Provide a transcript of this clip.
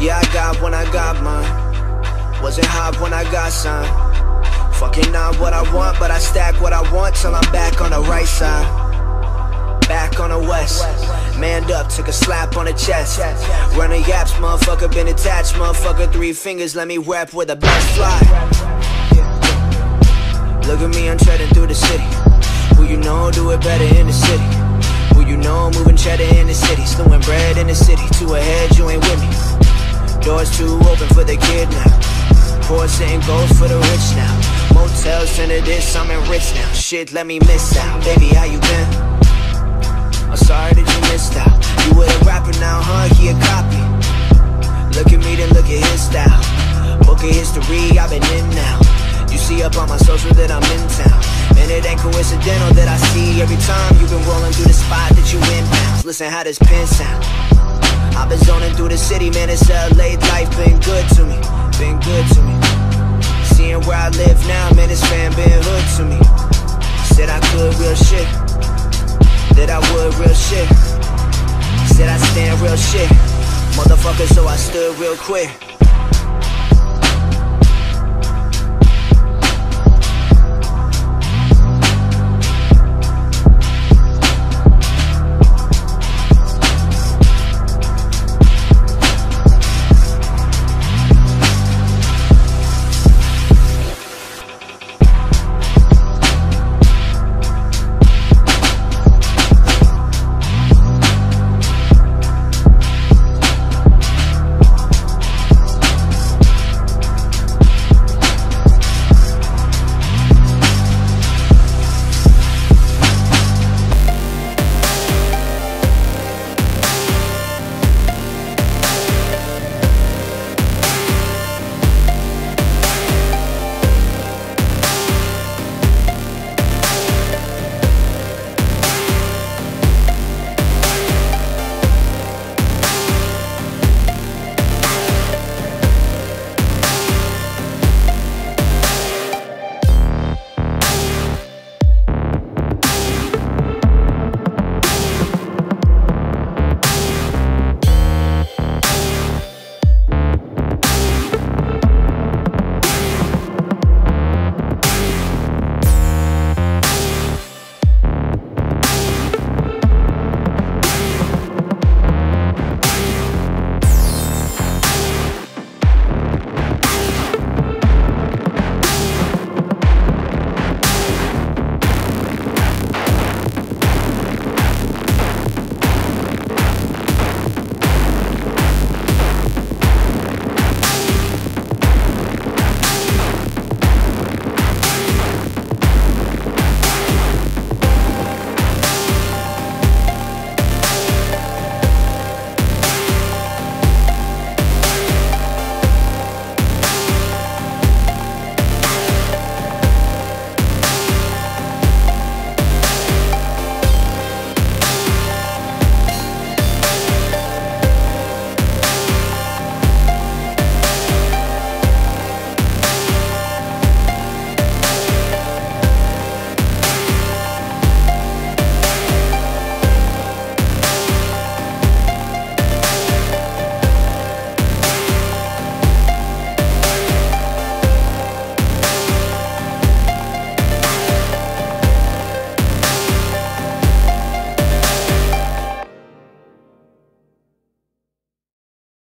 Yeah, I got when I got mine. Wasn't hot when I got signed. Fucking not what I want, but I stack what I want till I'm back on the right side. Back on the west. Manned up, took a slap on the chest. Running yaps, motherfucker, been attached. Motherfucker, three fingers, let me rap where the best fly. Look at me, I'm treading through the city. Who you know do it better in the city? Who you know moving cheddar in the city? Stewing bread in the city. Two ahead, you ain't with me. Doors too open for the kid now. Poor sitting goals for the rich now. Motels turn to this, I'm rich now. Shit, let me miss out. Baby, how you been? I'm sorry that you missed out. You with a rapper now, huh? He a copy. Look at me, then look at his style. Book of history, I've been in now. You see up on my social that I'm in town. And it ain't coincidental that I see every time you've been rolling through the spot that you in bounds. Listen how this pin sound. I've been zoning through the city, man. It's LA life, been good to me, been good to me. Seeing where I live now, man, it's fan been hood to me. Said I could real shit, that I would real shit. Said I stand real shit, motherfucker, so I stood real quick.